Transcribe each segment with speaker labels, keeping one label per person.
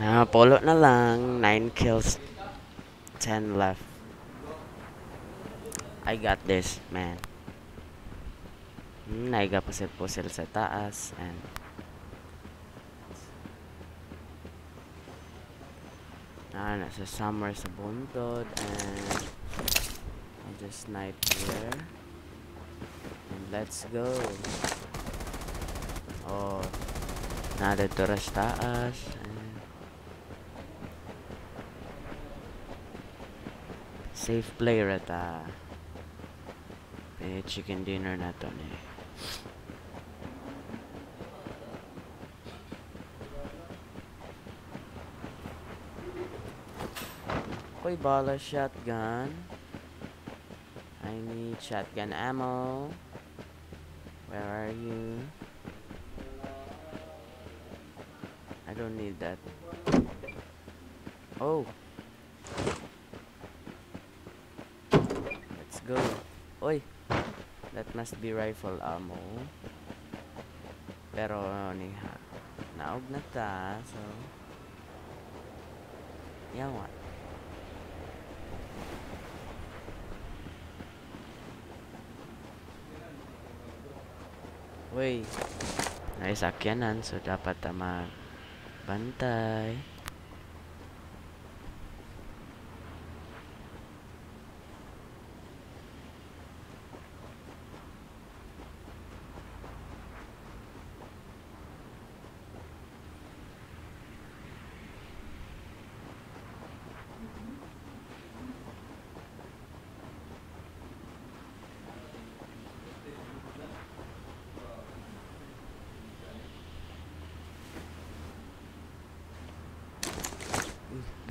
Speaker 1: Ah, polo na lang. 9 kills. 10 left. I got this, man. Hmm, naiga pa si Puzzle sa taas. And Ah, nasa summer sa buntod. And I'll just snipe here. And let's go. Oh. Nada to rush taas. And safe player at ah. Eh, chicken dinner na to ni. Koy bala shotgun. I need shotgun ammo. Where are you? I don't need that. Oh. Go. Oy. That must be rifle ammo. Pero ni ha. Naog na ta. So. Yan what? Uy. Naisakyanan. So dapat ta magbantay.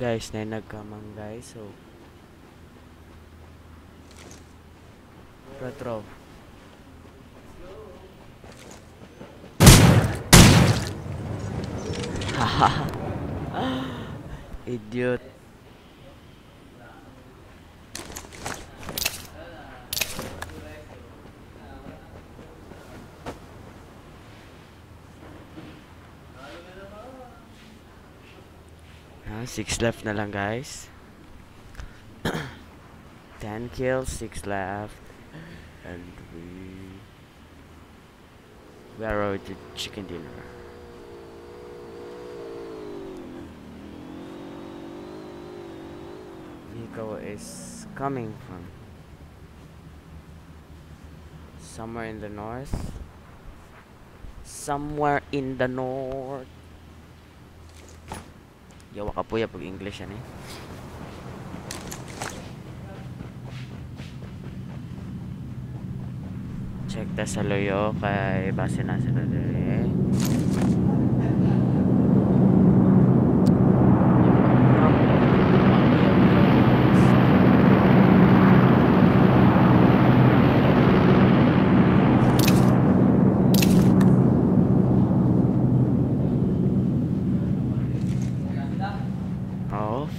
Speaker 1: Guys na nagkamang guys. So retro haha idiot Six left na lang guys. 10 kills, 6 left. And we we are already chicken dinner. Nico is coming from somewhere in the north. Somewhere in the north. Yawa ka po ya pag English yan eh. Check ta sa loyo kay base na sila dere.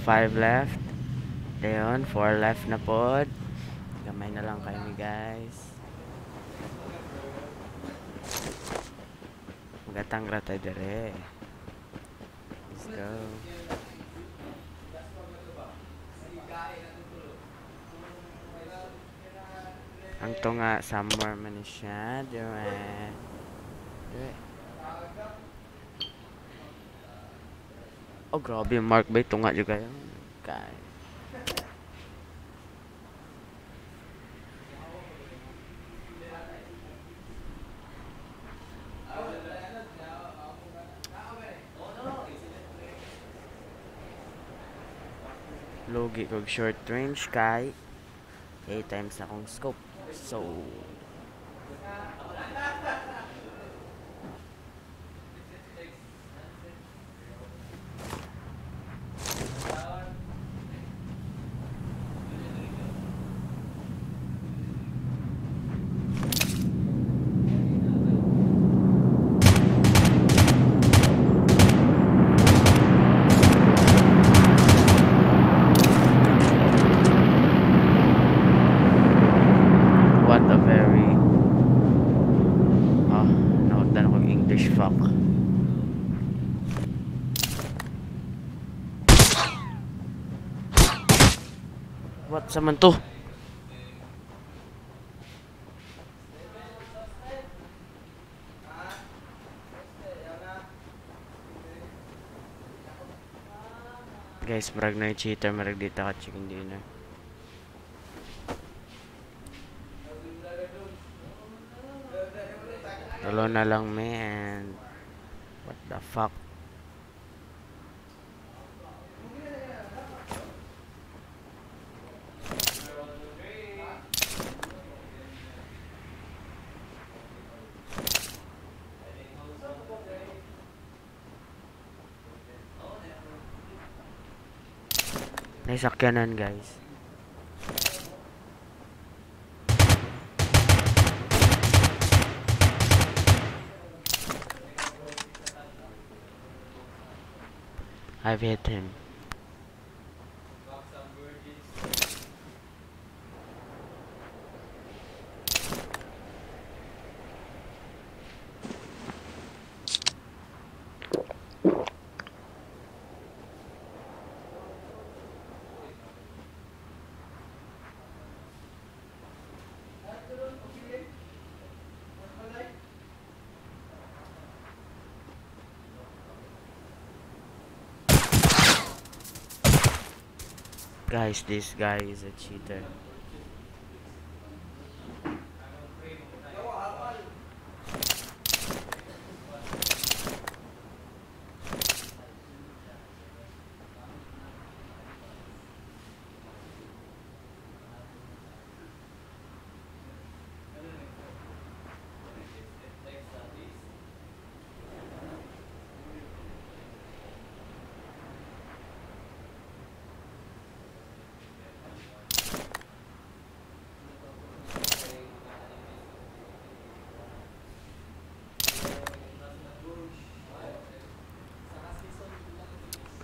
Speaker 1: Oh, five left. Ayun, four left na pod. Gamay na lang kami guys. Gatang rata dere. Let's go. Ang to nga somewhere man siya, dire. Oh, grabe yung mark ba? Tunga juga yun. Kay. Logi kog short range kay 8 times na akong scope. So, fish fuck.
Speaker 2: What saman to? Guys, marag na yung cheater, marag dito ka chicken dinner. Eh. Dalo na lang, man. What the fuck? May sakyanan, guys. I've hit him. Guys, this guy is a cheater.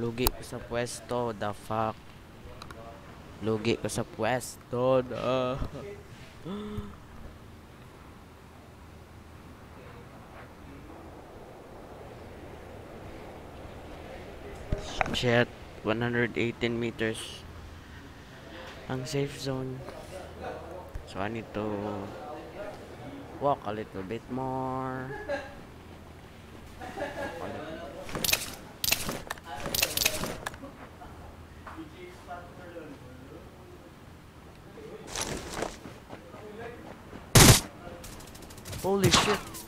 Speaker 2: Lugi ko sa pwesto, the fuck. Lugi ko sa pwesto, da. Shit, 118 meters. Ang safe zone. So I need to walk a little bit more. Holy shit.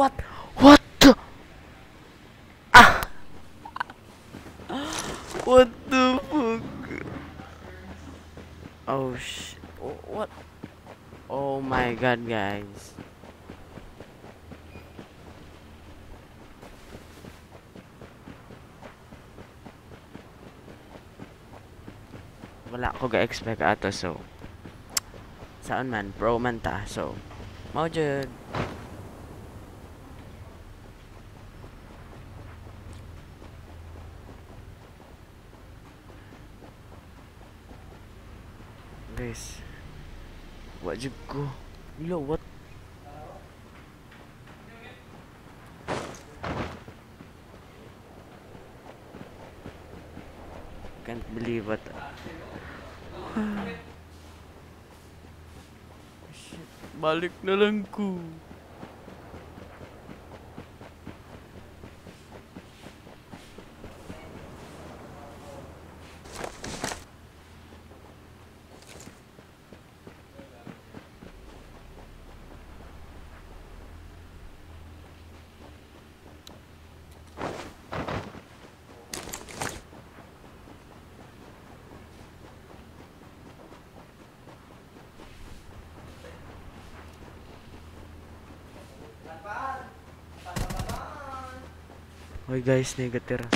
Speaker 1: What? What the? Ah! What the fuck? Oh sh... What? Oh my god, guys. Wala ko ga-expect ato, so... Saan man? Pro man ta, so... Mao jud. Guys. Wa jud ko. Lo, what? Can't believe. Shit, balik na lang ko. Hoy guys, negative.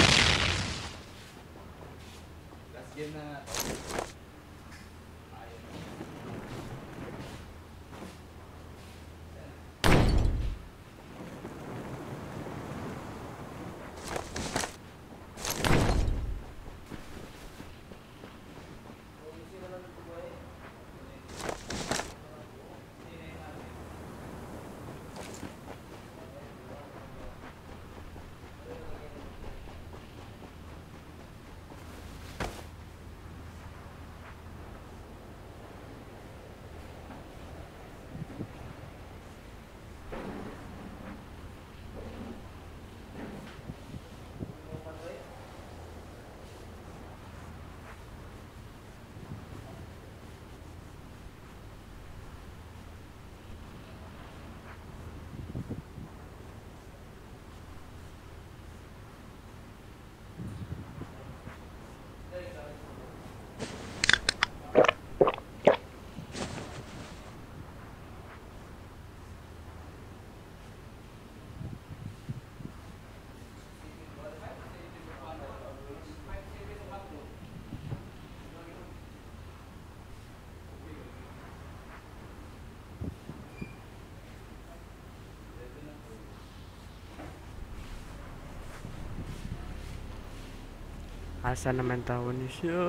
Speaker 1: Asa naman tao ni siya?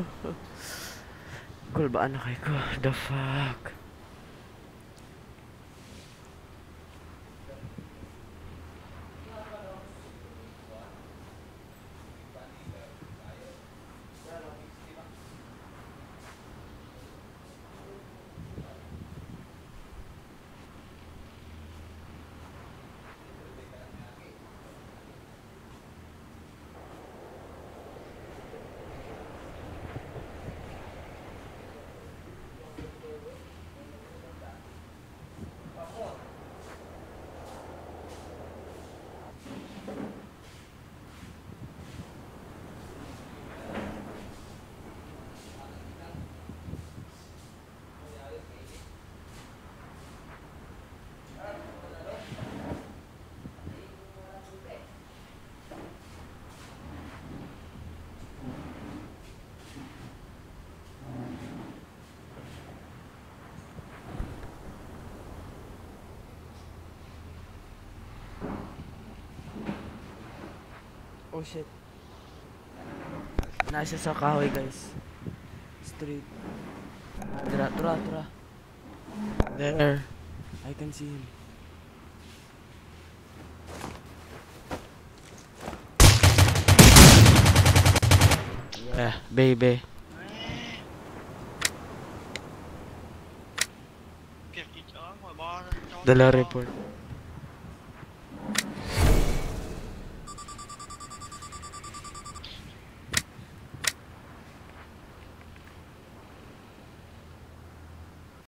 Speaker 1: Ba na kay? The fuck? Oh shit. Nasa sa kahoy guys. Street. Tara, tara, tara. There. I can see him. Yeah, baby. Dala report.